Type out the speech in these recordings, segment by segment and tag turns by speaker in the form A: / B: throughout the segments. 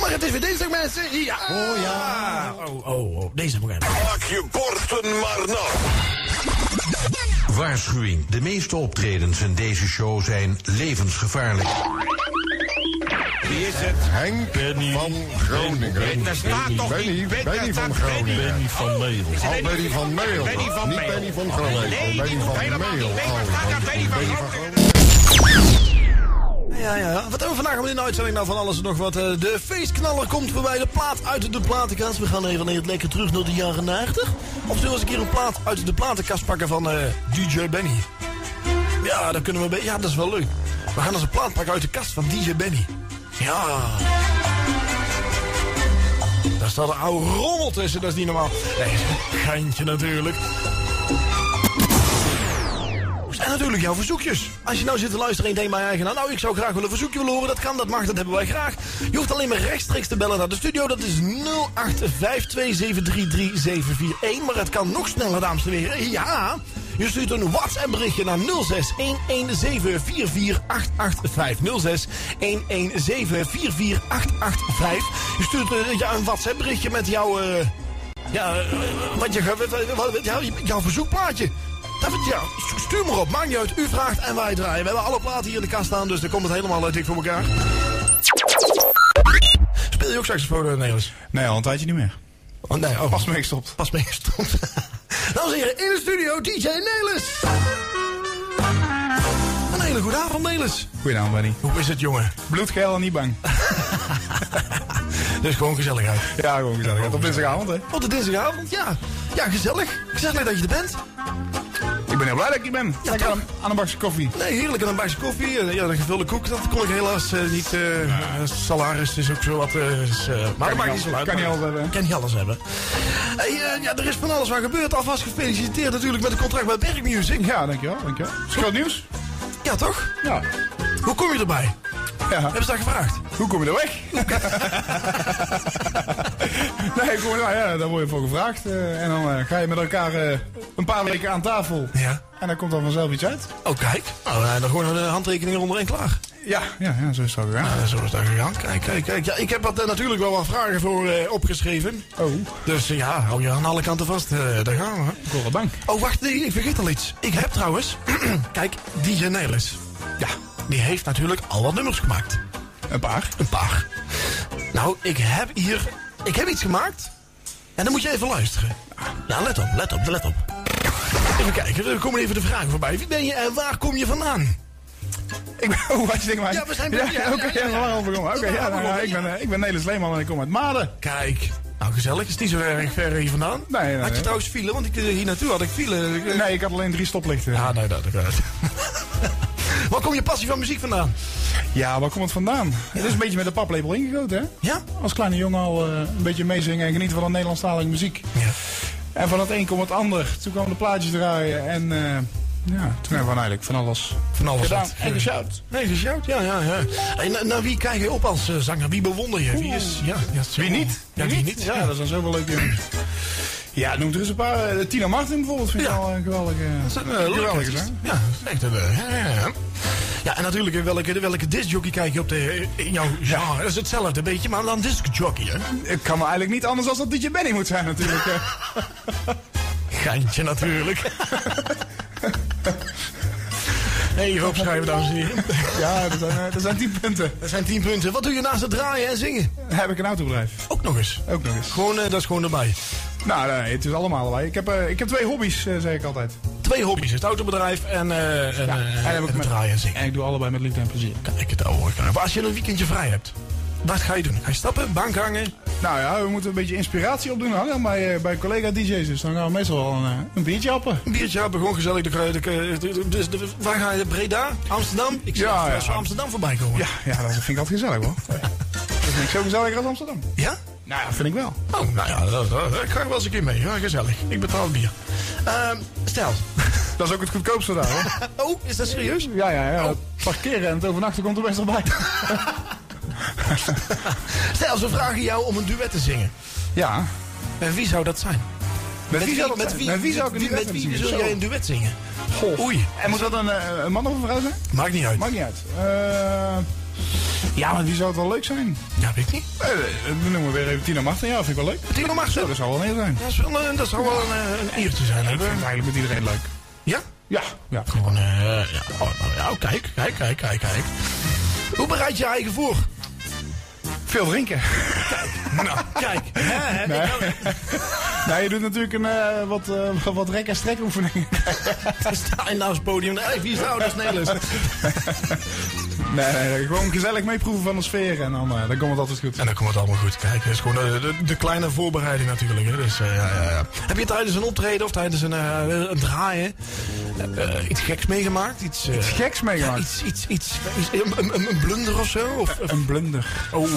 A: Maar het is weer dinsdag, mensen. Ja.
B: Oh ja.
A: Oh, oh, oh. Deze moet ik
C: Maak je borsten maar nat.
D: Waarschuwing. De meeste optredens in deze show zijn levensgevaarlijk.
E: Wie is het?
B: Henk
E: Benny.
B: van Groningen.
E: Daar staat toch
B: Benny,
E: niet Ben-
B: Benny van Groningen.
E: Benny.
F: van Meel.
B: Oh, Benny van Meel.
E: Benny van
B: Niet
E: Meel.
B: Benny van Groningen.
E: Nee,
B: Benny
E: die
B: van Meel.
E: niet. Nee, waar
B: Oh,
E: staat daar
B: want
E: Benny van Groningen?
A: Ja, ja. Wat hebben we vandaag in de uitzending? Nou, van alles en nog wat. eh, De feestknaller komt voorbij. De plaat uit de platenkast. We gaan even even lekker terug naar de jaren 90. Of zullen we eens een keer een plaat uit de platenkast pakken van eh, DJ Benny? Ja, dat kunnen we... Ja, dat is wel leuk. We gaan eens een plaat pakken uit de kast van DJ Benny. Ja. Daar staat een oude rommel tussen, dat is niet normaal. Nee, geintje natuurlijk. En natuurlijk jouw verzoekjes. Als je nou zit te luisteren en denkt bij je eigen, nou, ik zou graag wel een verzoekje willen horen. Dat kan, dat mag, dat hebben wij graag. Je hoeft alleen maar rechtstreeks te bellen naar de studio. Dat is 0852733741. Maar het kan nog sneller, dames en heren. Ja, je stuurt een WhatsApp berichtje naar 0611744885. 0611744885. Je stuurt eh, een WhatsApp berichtje met jouw... eh, ja, eh, wat je, wat, wat, jouw verzoekplaatje. Dat, ja, stuur maar op, maakt niet uit. U vraagt en wij draaien. We hebben alle platen hier in de kast staan, dus dan komt het helemaal uit dik voor elkaar. Speel je ook saxofoon, uh, Nelis?
F: Nee, al een tijdje niet meer.
A: Oh, nee, oh,
F: Pas mee gestopt.
A: pas mee gestopt. Dames en heren, in de studio DJ Nelis. Een hele goede avond, Nelis.
F: Goedenavond, Benny.
A: Hoe is het, jongen?
F: Bloedgeil en niet bang.
A: Dus gewoon gezelligheid.
F: Ja, gewoon gezellig. Op dinsdagavond, hè.
A: Op de dinsdagavond, ja. Ja, gezellig. Gezellig dat je er bent.
F: Ik ben heel blij dat ik hier ben. Lekker aan, aan een bakje koffie.
A: Nee, heerlijk. En een bakje koffie. En ja, een gevulde koek. Dat kon ik helaas eh, niet. eh, Salaris is ook zo wat. eh, is, eh, maar dat maakt niet zo uit.
F: Kan niet alles hebben.
A: Kan niet alles hebben. Hey, eh, ja, er is van alles wat gebeurd. Alvast gefeliciteerd natuurlijk met het contract bij Berg Music.
F: Ja, dankjewel. dankjewel. Is groot nieuws?
A: Ja, toch?
F: Ja.
A: Hoe kom je erbij?
F: ja.
A: Hebben ze dat gevraagd?
F: Hoe kom je er weg? nee, kom, nou ja, daar word je voor gevraagd. eh, en dan eh, ga je met elkaar eh, een paar weken aan tafel.
A: Ja.
F: En dan komt dan vanzelf iets uit.
A: Oh, kijk. Nou, dan gewoon een handtekening eronder en klaar.
F: Ja, ja, ja zo is het ook gegaan.
A: Ja, zo is dat gegaan. Kijk, kijk, kijk. Ja, ik heb wat, natuurlijk wel wat vragen voor opgeschreven.
F: Oh,
A: Dus ja, hou je aan alle kanten vast. daar gaan we.
F: het bang.
A: Oh, wacht, nee, ik vergeet al iets. Ik heb trouwens, kijk, DJ Nelis. Ja, die heeft natuurlijk al wat nummers gemaakt.
F: Een paar.
A: Een paar. Nou, ik heb hier, ik heb iets gemaakt. En dan moet je even luisteren. Ja, let op, let op, let op. Even kijken, er komen even de vragen voorbij. Wie ben je en waar kom je vandaan?
F: Ik ben, oh, wat je maar.
A: Ja, we zijn-
F: Ja,
A: ja, ja,
F: oké,
A: ja,
F: begonnen. Oké, ja, nou, ik ben, eh, ik ben Nelis Leeman en ik kom uit Maden.
A: Kijk, nou gezellig. Is niet zo erg ver hier vandaan.
F: Nee, nee,
A: Had je
F: nee.
A: trouwens file? Want ik, eh, hier naartoe had ik file. Eh,
F: Nee, ik had alleen drie stoplichten.
A: Ja, nee, dat dat. Waar kom je passie van muziek vandaan?
F: Ja, waar komt het vandaan? Het is een beetje met de paplepel ingegoten, hè?
A: Ja?
F: Als kleine jongen al eh, een beetje meezingen en genieten van de Nederlandstalige muziek.
A: Ja.
F: En van het een komt het ander. Toen kwamen de plaatjes draaien en eh, ja, toen hebben we eigenlijk van alles
A: Van alles
F: gedaan en geshout.
A: Nee, geshout, ja, ja, ja. En na- naar wie kijk je op als eh, zanger? Wie bewonder je? Wie is, ja, ja,
F: Wie niet?
A: Ja, wie niet?
F: Ja, dat zijn zoveel leuke jongens. Ja, noem er eens een paar. Eh, Tina Martin bijvoorbeeld vind ik
A: Ja.
F: al een geweldige...
A: Dat eh, leuke
F: geweldige
A: artiesten.
F: zanger.
A: Ja, dat is echt een... eh, ja, ja, ja. Ja, en natuurlijk, eh, welke, welke discjockey kijk je op de, eh, in jouw genre? Dat is hetzelfde, beetje, maar dan discjockey, hè?
F: Het kan me eigenlijk niet anders dan dat DJ Benny moet zijn natuurlijk. eh.
A: Geintje natuurlijk. Even opschrijven, dames en heren.
F: ja, dat zijn, eh, dat zijn tien punten.
A: Dat zijn tien punten. Wat doe je naast het draaien en zingen?
F: Heb ik een autobedrijf.
A: Ook nog eens.
F: Ook nog eens.
A: Gewoon, eh, dat is gewoon erbij.
F: Nou, nee, het is allemaal erbij. Ik heb, eh, ik heb twee hobby's, eh, zeg ik altijd.
A: Twee hobby's. Het autobedrijf en, eh en,
F: Ja,
A: eh,
F: en heb ik met-
A: draaien en zingen.
F: En ik doe allebei met liefde en plezier.
A: Kijk, het oude. Maar als je een weekendje vrij hebt, wat ga je doen? Ga je stappen, bank hangen?
F: Nou ja, we moeten een beetje inspiratie opdoen hangen bij, eh, bij collega-dj's. Dus dan gaan we meestal wel een, een biertje happen.
A: Een biertje hebben, gewoon gezellig. De, de, de, de- de- waar ga je? Breda? Amsterdam? Ik zie
F: Ja,
A: ja, Amsterdam voorbij komen.
F: Ja, ja, dat vind ik altijd gezellig hoor. Dat vind ik zo gezellig als Amsterdam.
A: Ja?
F: Nou ja, vind ik wel.
A: Oh, nou ja, ik ga er wel eens een keer mee. Ja, gezellig. Ik betaal het bier. Ehm, stel.
F: Dat is ook het goedkoopste daar hoor.
A: Oh, is dat serieus?
F: Ja, ja, ja. Het parkeren en het overnachten komt er best wel bij.
A: Stel, ze vragen jou om een duet te zingen.
F: Ja.
A: En wie zou dat zijn?
F: Met wie zou
A: met wie,
F: Met wie zou ik een
A: met
F: duet
A: wie, zul
F: zingen?
A: jij een duet zingen?
F: Goh.
A: Oei.
F: En moet dat een, eh, een man of een vrouw zijn?
A: Maakt niet uit.
F: Maakt niet uit. Eh, ja, maar wie zou het wel leuk zijn?
A: Ja, weet ik niet.
F: Dan noemen we weer even Tina Martin. Ja, vind ik wel leuk. Zo,
A: zo.
F: dat zou wel een eer zijn.
A: Dat, is wel, dat zou wel een, een eertje zijn. hè?
F: Ik vind het eigenlijk met iedereen leuk.
A: Ja?
F: Ja, ja.
A: Gewoon, eh ja. Oh, kijk, kijk, kijk, kijk, kijk. Hoe bereid je je eigen voor?
F: Veel drinken.
A: Nou, kijk. Hè, hè, ik kan-
F: nou, je doet natuurlijk een, eh, wat, eh, wat rek- en strekoefeningen.
A: Sta je nou op het podium. Hey, wie is nou? Dat is Nelis.
F: Nee, nee, nee, gewoon gezellig meeproeven van de sfeer en dan, eh, dan komt het altijd goed.
A: En dan komt het allemaal goed. Kijk, het is gewoon de, de, de kleine voorbereiding natuurlijk. Hè. Dus, eh, ja, ja, ja. Heb je tijdens een optreden of tijdens een, eh, een draaien eh, iets geks meegemaakt? Iets, eh,
F: Iets geks
A: ja,
F: meegemaakt.
A: iets, iets, iets, iets- een, een, een blunder of zo? Of,
F: Een blunder.
A: oh.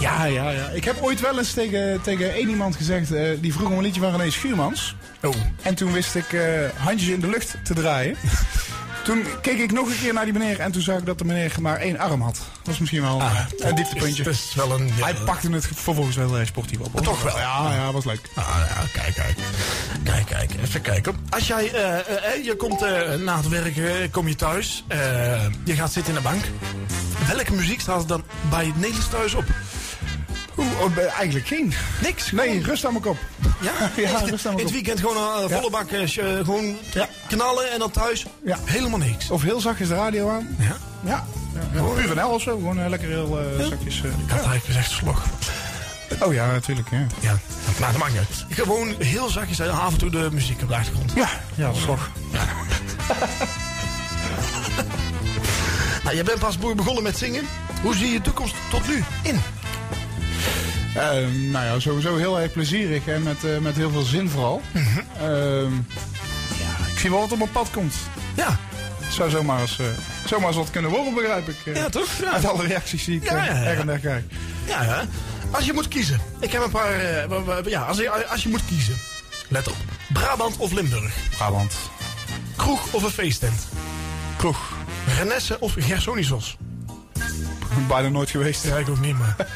F: Ja, ja, ja. Ik heb ooit wel eens tegen, tegen één iemand gezegd, eh, die vroeg om een liedje van René Schuurmans.
A: Oh.
F: En toen wist ik handjes in de lucht te draaien. Toen keek ik nog een keer naar die meneer en toen zag ik dat de meneer maar één arm had. Dat was misschien wel
A: Ah,
F: eh, een dieptepuntje.
A: Is wel een... ja,
F: Hij pakte het vervolgens wel eh, sportief op. hoor.
A: Toch wel?
F: Ja, ja, was leuk.
A: Ah, ja, kijk, kijk. Kijk, kijk. Even kijken. Als jij, eh, je komt na het werk, eh, kom je thuis. je gaat zitten in de bank. Welke muziek staat er dan bij het Nederlands thuis op?
F: Oh, eh, eigenlijk geen.
A: Niks.
F: Nee,
A: Gewoon-
F: rust aan mijn kop.
A: Ja,
F: Ja, rust aan mijn
A: het weekend gewoon een volle
F: Ja.
A: bak, eh, eh, gewoon
F: Ja.
A: knallen en dan thuis
F: Ja.
A: helemaal niks.
F: Of heel zachtjes de radio aan.
A: Ja?
F: Ja. ja. Van elf of zo. Gewoon eh, lekker heel eh, zachtjes. eh.
A: Ik had eigenlijk gezegd slog.
F: Oh ja, natuurlijk. Ja.
A: Ja, nou, dat maakt niet uit. Gewoon heel zachtjes af en toe de muziek op de achtergrond.
F: Ja, ja, slag.
A: Nou, je bent pas begonnen met zingen. Hoe zie je je toekomst tot nu in?
F: Ehm, nou ja, sowieso heel erg plezierig en met, eh, met heel veel zin vooral. Ehm, ja, ik zie wel wat op mijn pad komt.
A: Ja,
F: Het zou zomaar eens, eh, zomaar eens wat kunnen worden, begrijp ik. eh,
A: ja toch? Ja.
F: Uit alle reacties die ik
A: Ja,
F: eh,
A: ja, ja.
F: er en der krijg.
A: Ja, hè? Als je moet kiezen. Ik heb een paar. eh, ja, als je, als je moet kiezen. Let op. Brabant of Limburg?
F: Brabant.
A: Kroeg of een feesttent?
F: Kroeg.
A: Renesse of Gersonisos?
F: Bijna nooit geweest.
A: Ja, ik ook niet, maar.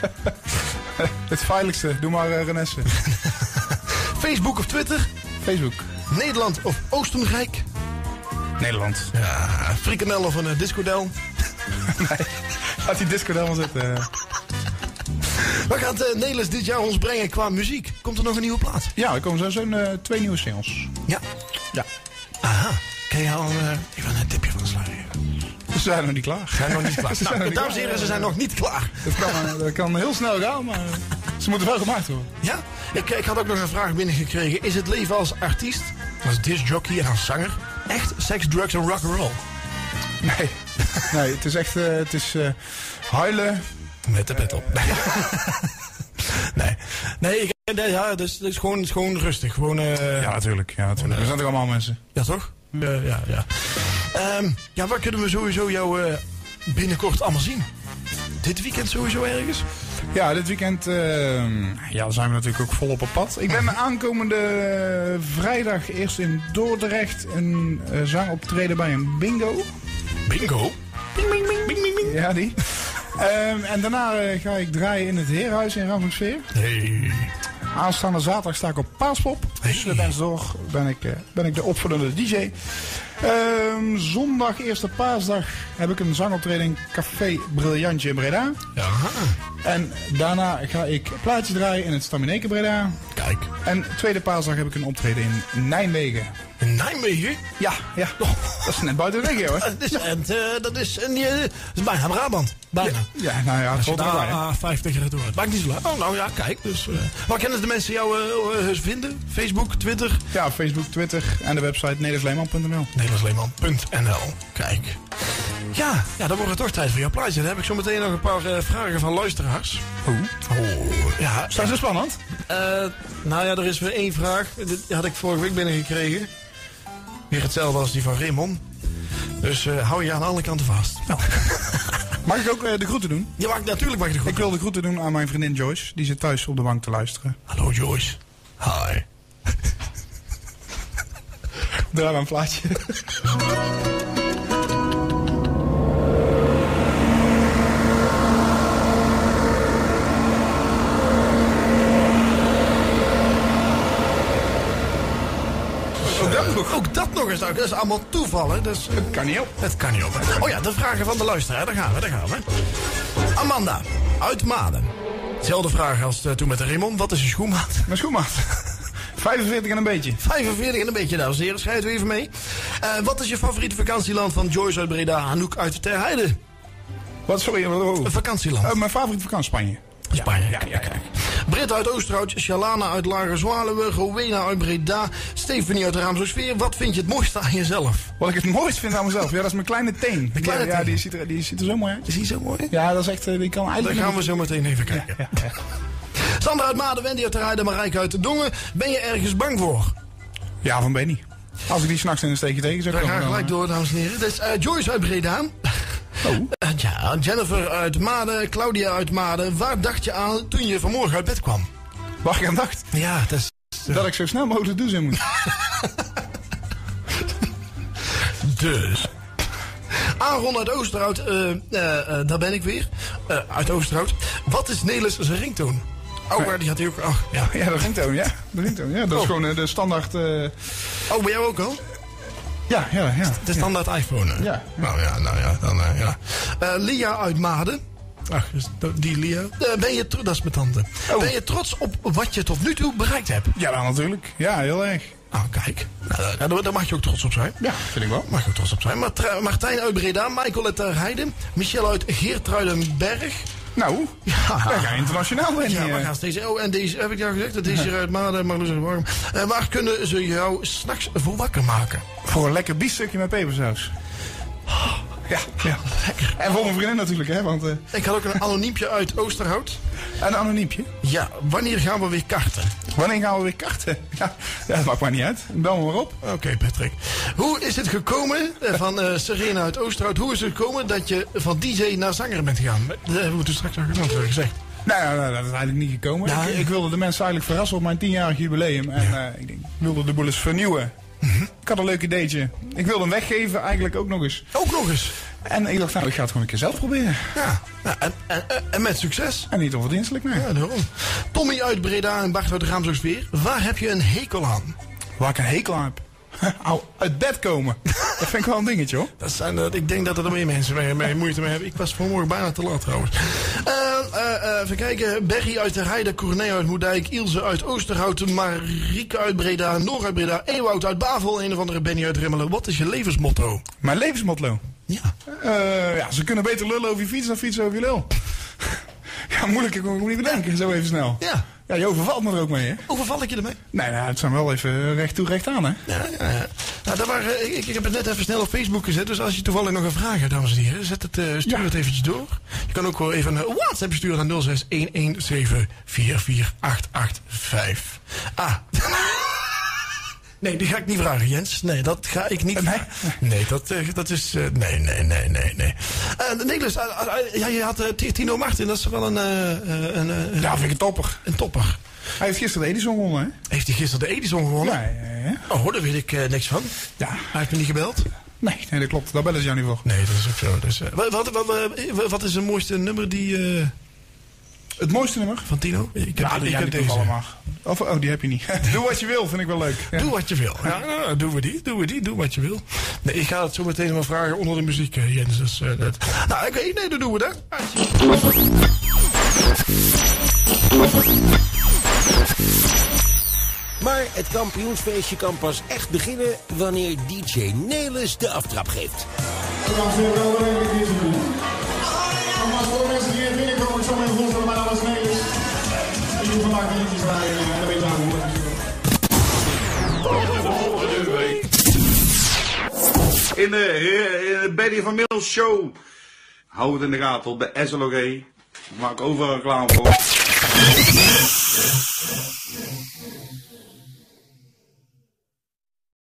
F: Het veiligste, doe maar uh, Renesse.
A: Facebook of Twitter?
F: Facebook.
A: Nederland of Oostenrijk?
F: Nederland.
A: Ja, frikandel of een uh, discodel?
F: Laat die disco daar maar zitten.
A: Waar gaat uh, Nederlands dit jaar ons brengen qua muziek? Komt er nog een nieuwe plaat?
F: Ja, er komen zo zo'n uh, twee nieuwe singles.
A: Ja.
F: Ja.
A: Aha. Kan je al uh, even een tipje van de sluier
F: zijn nog niet klaar.
A: Ze zijn nog niet klaar. Nou, dames en heren, ze zijn nog niet klaar.
F: Dat kan, dat kan heel snel gaan, maar ze moeten wel gemaakt worden.
A: Ja, ik, ik had ook nog een vraag binnengekregen. Is het leven als artiest, als discjockey en als zanger, echt seks, drugs en rock'n'roll?
F: Nee, nee, het is echt, uh, het is uh, huilen.
A: Met de pet op. nee, nee, ik, ja, dus, dus gewoon, is gewoon rustig. Gewoon, uh,
F: ja, natuurlijk. Ja, natuurlijk. We zijn toch allemaal mensen?
A: Ja, toch? Uh, ja, ja. Um, ja, waar kunnen we sowieso jou uh, binnenkort allemaal zien? Dit weekend sowieso ergens?
F: Ja, dit weekend uh, ja, zijn we natuurlijk ook volop op pad. Ik ben aankomende vrijdag eerst in Dordrecht een uh, zangoptreden bij een bingo.
A: Bingo?
F: Bing, bing, bing, bing, bing, bing. Ja, die. um, en daarna ga ik draaien in het Heerhuis in Ravensveer.
A: Hey.
F: Aanstaande zaterdag sta ik op Paaspop.
A: Hey.
F: Dus de bands door ben ik, uh, ben ik de opvullende DJ. Um, zondag, eerste paasdag, heb ik een zangoptreden Café Briljantje in Breda.
A: Ja.
F: En daarna ga ik plaatjes draaien in het Stamineke Breda.
A: Kijk.
F: En tweede paasdag heb ik een optreden in Nijmegen.
A: In Nijmegen?
F: Ja, ja. Oh, dat is net buiten de regio, hè?
A: dat, is, en, uh, dat, is, en, uh, dat is bijna Brabant. Bijna.
F: Ja, ja nou ja,
A: erbij. Ah, 50 jaar door. Maakt niet zo lang. Oh, nou ja, kijk. Dus, uh, waar kunnen de mensen jou uh, vinden? Facebook, Twitter?
F: Ja, Facebook, Twitter en de website nederlandsleeman.nl.
A: Nederlandsleeman.nl. Kijk. Ja, ja, dan wordt het toch tijd voor jouw plaatje. Dan heb ik zo meteen nog een paar uh, vragen van luisteraars.
F: Hoe?
A: Oh, ja.
F: Staan ze spannend?
A: Uh, nou ja, er is weer één vraag. Die had ik vorige week binnengekregen. Weer hetzelfde als die van Raymond. Dus uh, hou je aan alle kanten vast.
F: Nou. Mag ik ook de groeten doen?
A: Ja, mag, natuurlijk mag je de groeten
F: Ik wil de groeten doen aan mijn vriendin Joyce. Die zit thuis op de bank te luisteren.
A: Hallo Joyce. Hi.
F: Draai maar een plaatje.
A: Ook dat nog, ook dat nog is, nou, dat is allemaal toeval, hè. Dus, eh,
F: Kan niet op.
A: het kan niet op. Oh ja, de vragen van de luisteraar. Daar gaan we, daar gaan we. Amanda, uit Maden. Zelfde vraag als eh, toen met de Raymond. Wat is je schoenmaat?
F: Mijn schoenmaat. 45 en een beetje.
A: 45 en een beetje, dames en heren. Schrijf u even mee. Eh, wat is je favoriete vakantieland van Joyce uit Breda, Anouk uit Ter Heide?
F: Wat, sorry. Oh,
A: Een vakantieland.
F: oh, mijn favoriete vakantie Spanje.
A: Spanje.
F: Ja, ja, ja.
A: Britt uit Oosterhout, Shalana uit Lage Zwaluwe, Rowena uit Breda, Stephanie uit Raamsdorpsfeer. Wat vind je het mooiste aan jezelf?
F: Wat ik het mooist vind aan mezelf, ja, dat is mijn kleine teen.
A: kleine
F: ja, ja,
A: teen.
F: die, ziet er, die ziet er zo mooi uit.
A: Is die zo mooi?
F: Ja, dat is echt, eh, die kan eigenlijk...
A: gaan we zo meteen even kijken. Sandra uit Maden, Wendy uit Ter Heide, Marijke uit de Dongen. Ben je ergens bang voor?
F: Ja, van Benny. Als ik die s'nachts in een steekje tegen zou
A: We
F: komen...
A: gaan
F: dan,
A: gelijk
F: eh,
A: door, dames en heren. Dus eh, Joyce uit Breda.
F: Oh.
A: Eh, ja, Jennifer uit Maden, Claudia uit Maden. Waar dacht je aan toen je vanmorgen uit bed kwam?
F: Waar ik aan dacht.
A: Ja, dat is...
F: Dat ik zo snel mogelijk de douche in moet.
A: Dus. Aaron uit Oosterhout, eh, eh, eh, daar ben ik weer. Eh, uit Oosterhout. Wat is Nelis zijn ringtoon? Oh, maar die had hij ook. Oh, ja.
F: Ja, de ringtoon, ja. De ringtoon, ja. Dat is
A: Oh.
F: gewoon eh, de standaard... eh,
A: oh, ben jij ook al?
F: Ja, ja, ja.
A: De standaard iPhone.
F: Ja.
A: Nou ja, nou ja, dan eh, ja. Eh, Lia uit Maden. Ach, dus die Lia. Eh, ben je, dat is mijn tante.
F: Oh.
A: Ben je trots op wat je tot nu toe bereikt hebt?
F: Ja, dan natuurlijk. Ja, heel erg.
A: Nou, kijk. Nou, daar- mag je ook trots op zijn.
F: Ja, vind ik wel.
A: Mag je ook trots op zijn. Mart- Martijn uit Breda, Michael uit Ter Heide, Michel uit Geertruidenberg.
F: Nou,
A: Ja.
F: daar ga je internationaal in.
A: Ja,
F: eh.
A: gaan steeds. Oh, en deze heb ik jou gezegd. Dat deze uit Maden, Marloes en Warm. En waar kunnen ze jou s'nachts voor wakker maken?
F: Voor een lekker biefstukje met pepersaus. Ja, ja.
A: Lekker.
F: En voor mijn vriendin natuurlijk, hè. Want, eh
A: Ik had ook een anoniempje uit Oosterhout.
F: Een anoniempje.
A: Ja, wanneer gaan we weer karten?
F: Wanneer gaan we weer karten? Ja, dat maakt maar niet uit. Bel me maar op.
A: Oké, Patrick. Hoe is het gekomen, eh, van eh, Serena uit Oosterhout, hoe is het gekomen dat je van DJ naar zanger bent gegaan? Dat hebben we toen straks al eh, gezegd.
F: Nou ja, nou, dat is eigenlijk niet gekomen.
A: Ja.
F: ik, ik wilde de mensen eigenlijk verrassen op mijn tienjarig jubileum. En eh, ik denk, ik wilde de boel eens vernieuwen. Ik had een leuk ideetje. Ik wilde hem weggeven eigenlijk ook nog eens.
A: Ook nog eens.
F: En ik dacht, nou, ik ga het gewoon een keer zelf proberen.
A: Ja, ja en, en, en- met succes.
F: En niet onverdienstelijk, nee.
A: Ja, daarom. Tommy uit Breda en Bart uit de Raamsdorpsfeer. Waar heb je een hekel aan?
F: Waar ik een hekel aan heb. Au, uit bed komen. dat vind ik wel een dingetje hoor.
A: Dat zijn, eh, ik denk dat er meer mensen mee, mee moeite mee hebben. Ik was vanmorgen bijna te laat trouwens. Eh, eh, eh, even kijken. Berry uit de Heide, Corné uit Moerdijk, Ilse uit Oosterhout, Marieke uit Breda, Noor uit Breda, Ewout uit Bavel, een of andere Benny uit Rimmelen. Wat is je levensmotto?
F: Mijn levensmotto.
A: Ja.
F: Ja, ze kunnen beter lullen over je fiets dan fietsen over je lul. ja, moeilijk, ik ik niet bedenken, zo even snel.
A: Ja.
F: Ja, je overvalt me er ook mee, hè?
A: Overval ik je ermee?
F: Nee, nou, het zijn wel even recht toe, recht aan, hè?
A: Ja, ja, ja. Nou, daar waren, ik, ik heb het net even snel op Facebook gezet. Dus als je toevallig nog een vraag hebt, dames en heren, zet het, eh, stuur
F: Ja.
A: het eventjes door. Je kan ook wel even een WhatsApp sturen naar 0611744885. Ah. Nee, die ga ik niet vragen, Jens. Nee, dat ga ik niet
F: Nee?
A: vragen. Nee, dat, eh, dat is... eh, nee, nee, nee, nee, nee. Uh, Niklas, eh, eh, ja, je had eh, Tino Martin. Dat is wel een, eh, eh, een, eh,
F: Ja, vind ik een topper.
A: een topper.
F: Hij heeft gisteren de Edison gewonnen, hè?
A: Heeft hij gisteren de Edison gewonnen?
F: Nee.
A: Oh, daar weet ik eh, niks van.
F: Ja.
A: Hij heeft me niet gebeld.
F: Nee, nee, dat klopt. Daar bellen ze jou niet voor.
A: Nee, dat is ook zo. Dus, eh, wat, wat, wat, eh, wat is het mooiste nummer die, eh,
F: Het mooiste nummer?
A: van Tino? Ik heb,
F: Ja,
A: ik
F: die, ja,
A: heb
F: die toevallig maar. Of, oh, die heb je niet. Doe wat je wil, vind ik wel leuk. Ja.
A: Doe wat je wil. Ja, nou, doen we die. Doen we die. Doe wat je wil. Nee, ik ga het zo meteen maar vragen onder de muziek, eh, Jens. Dus, eh, dat. Nou, oké. nee, dan doen we dat.
E: Maar het kampioensfeestje kan pas echt beginnen wanneer DJ Nelis de aftrap geeft.
G: Dames en heren,
H: In de, Betty van Mills show. Hou het in de gaten op de SLOG. Maak overal reclame voor.